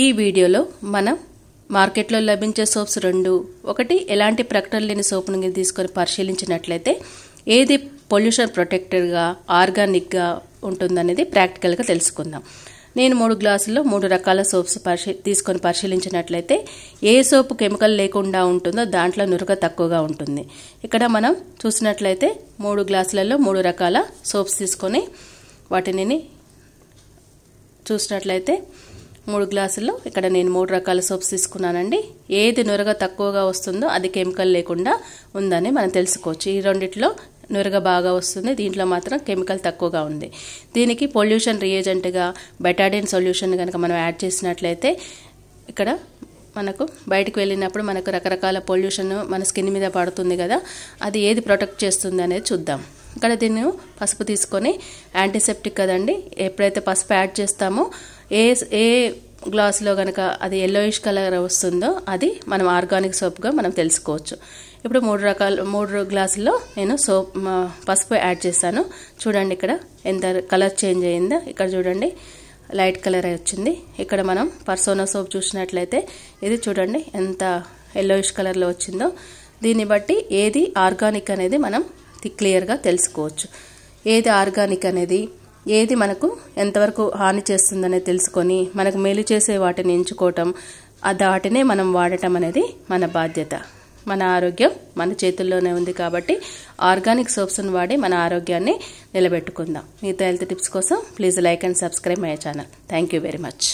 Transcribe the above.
ఈ వీడియోలో మనం మార్కెట్లో లభించే సోప్స్ రెండు. ఒకటి ఎలాంటి ప్రకటన లేని సోప్ను తీసుకొని పరిశీలించినట్లయితే ఏది పొల్యూషన్ ప్రొటెక్టర్గా ఆర్గానిక్గా ఉంటుందనేది ప్రాక్టికల్గా తెలుసుకుందాం. నేను మూడు గ్లాసుల్లో మూడు రకాల సోప్స్ పరిశీ తీసుకొని పరిశీలించినట్లయితే ఏ సోపు కెమికల్ లేకుండా ఉంటుందో దాంట్లో నురగ తక్కువగా ఉంటుంది. ఇక్కడ మనం చూసినట్లయితే మూడు గ్లాసులలో మూడు రకాల సోప్స్ తీసుకొని వాటిని చూసినట్లయితే మూడు గ్లాసుల్లో ఇక్కడ నేను మూడు రకాల సోప్స్ తీసుకున్నానండి. ఏది నురగ తక్కువగా వస్తుందో అది కెమికల్ లేకుండా ఉందని మనం తెలుసుకోవచ్చు. ఈ రెండిట్లో నురగ బాగా వస్తుంది దీంట్లో మాత్రం కెమికల్ తక్కువగా ఉంది. దీనికి పొల్యూషన్ రియేజెంట్గా బెటాడిన్ సొల్యూషన్ కనుక మనం యాడ్ చేసినట్లయితే ఇక్కడ మనకు బయటకు వెళ్ళినప్పుడు మనకు రకరకాల పొల్యూషన్ మన స్కిన్ మీద పడుతుంది కదా అది ఏది ప్రొటెక్ట్ చేస్తుంది అనేది చూద్దాం. ఇక్కడ దీన్ని పసుపు తీసుకొని యాంటీసెప్టిక్ కదండి. ఎప్పుడైతే పసుపు యాడ్ చేస్తామో ఏ ఏ గ్లాస్లో కనుక అది ఎల్లోయిష్ కలర్ వస్తుందో అది మనం ఆర్గానిక్ సోప్గా మనం తెలుసుకోవచ్చు. ఇప్పుడు మూడు రకాల మూడు గ్లాసుల్లో నేను సోప్ పసుపు యాడ్ చేశాను. చూడండి ఇక్కడ ఎంత కలర్ చేంజ్ అయిందో. ఇక్కడ చూడండి లైట్ కలర్ వచ్చింది. ఇక్కడ మనం పర్సోనా సోప్ చూసినట్లయితే ఇది చూడండి ఎంత ఎల్లోయిష్ కలర్లో వచ్చిందో. దీన్ని బట్టి ఏది ఆర్గానిక్ అనేది మనం క్లియర్గా తెలుసుకోవచ్చు. ఏది ఆర్గానిక్ అనేది ఏది మనకు ఎంతవరకు హాని చేస్తుందనేది తెలుసుకొని మనకు మేలు చేసే వాటిని ఎంచుకోవటం వాటినే మనం వాడటం అనేది మన బాధ్యత. మన ఆరోగ్యం మన చేతుల్లోనే ఉంది కాబట్టి ఆర్గానిక్ సోప్స్ను వాడి మన ఆరోగ్యాన్ని నిలబెట్టుకుందాం. మిగతా హెల్త్ టిప్స్ కోసం please like and subscribe my channel. Thank you very much.